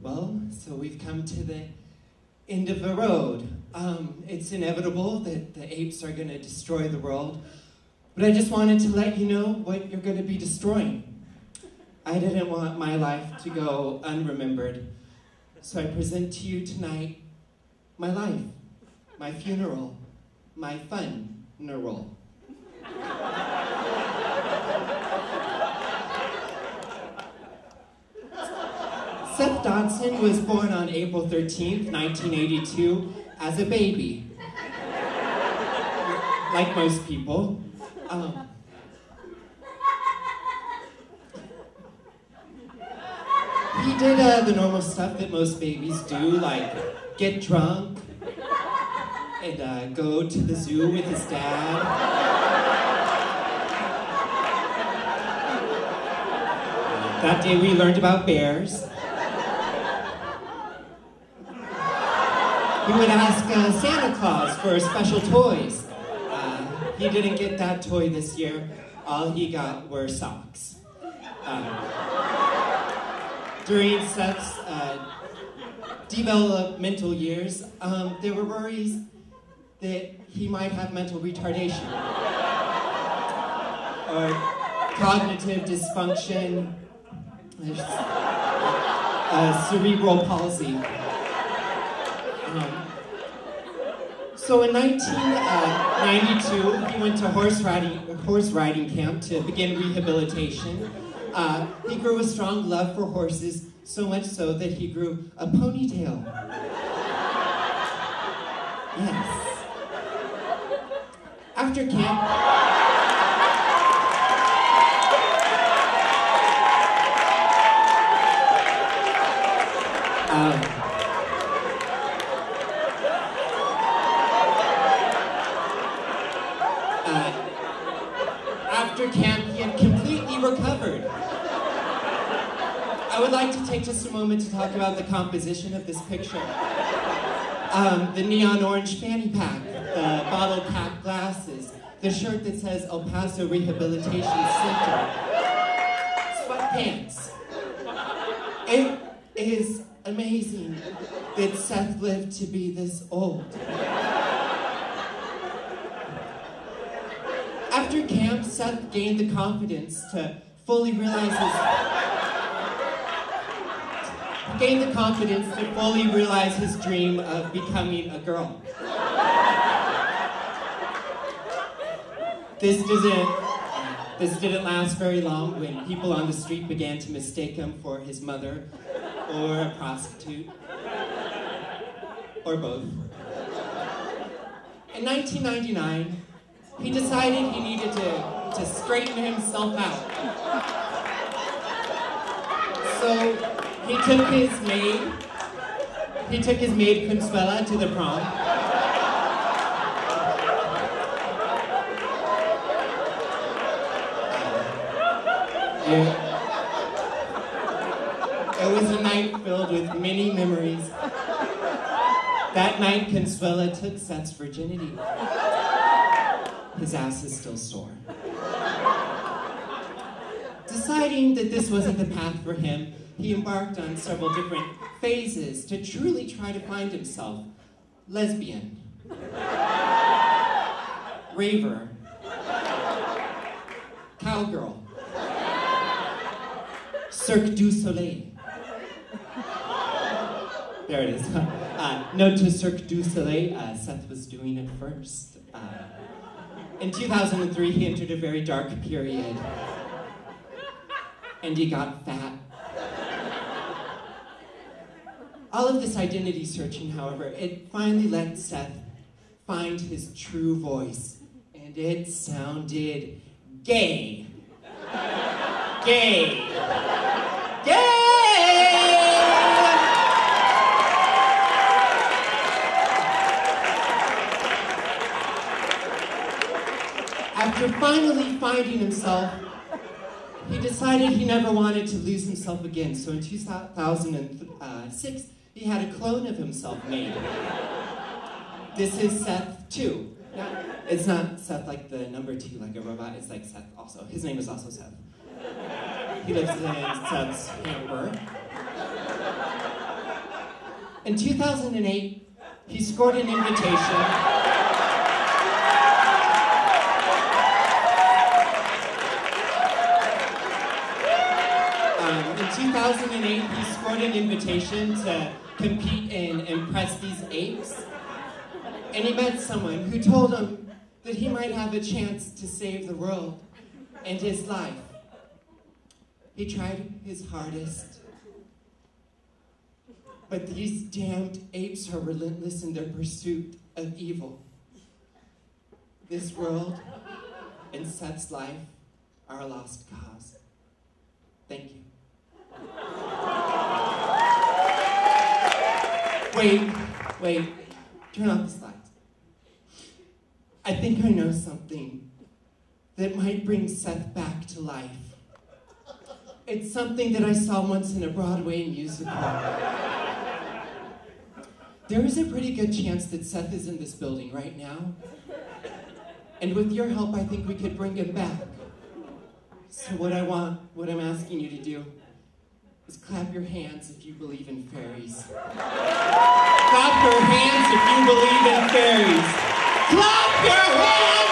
Well, so we've come to the end of the road. Um, it's inevitable that the apes are going to destroy the world, but I just wanted to let you know what you're going to be destroying. I didn't want my life to go unremembered, so I present to you tonight my life, my funeral, my fun neural. Seth Dodson was born on April 13th, 1982, as a baby. Like most people. Um, he did uh, the normal stuff that most babies do, like get drunk and uh, go to the zoo with his dad. That day we learned about bears. He would ask uh, Santa Claus for special toys. Uh, he didn't get that toy this year. All he got were socks. Uh, during Seth's uh, developmental years, um, there were worries that he might have mental retardation or cognitive dysfunction, uh, cerebral palsy. Um, so in 1992, he went to horse riding, horse riding camp to begin rehabilitation. Uh, he grew a strong love for horses, so much so that he grew a ponytail. Yes. After camp, I would like to take just a moment to talk about the composition of this picture. Um, the neon orange fanny pack, the bottle cap glasses, the shirt that says El Paso Rehabilitation Center, sweatpants. It is amazing that Seth lived to be this old. After camp, Seth gained the confidence to fully realize his gained the confidence to fully realize his dream of becoming a girl. This doesn't this didn't last very long when people on the street began to mistake him for his mother or a prostitute or both. In 1999, he decided he needed to, to straighten himself out. So he took his maid, he took his maid Consuela to the prom. It, it was a night filled with many memories. That night, Consuela took Seth's virginity. His ass is still sore. Deciding that this wasn't the path for him, he embarked on several different phases to truly try to find himself. Lesbian. Raver. Cowgirl. Cirque du Soleil. There it is. Uh, note to Cirque du Soleil, uh, Seth was doing it first. Uh, in 2003, he entered a very dark period. And he got fat. All of this identity searching, however, it finally let Seth find his true voice. And it sounded gay. Gay. Gay! After finally finding himself, he decided he never wanted to lose himself again, so in 2006, uh, he had a clone of himself made. This is Seth 2. Now, it's not Seth like the number two, like a robot, it's like Seth also. His name is also Seth. He lives in Seth's hamper. In 2008, he scored an invitation. Um, in 2008, he scored an invitation to compete in Impress These Apes. And he met someone who told him that he might have a chance to save the world and his life. He tried his hardest. But these damned apes are relentless in their pursuit of evil. This world and Seth's life are a lost cause. Thank you. Wait, wait, turn off the slides. I think I know something that might bring Seth back to life. It's something that I saw once in a Broadway musical. There is a pretty good chance that Seth is in this building right now. And with your help, I think we could bring him back. So what I want, what I'm asking you to do, is clap your hands if you believe in fairies. clap your hands if you believe in fairies. Clap your hands!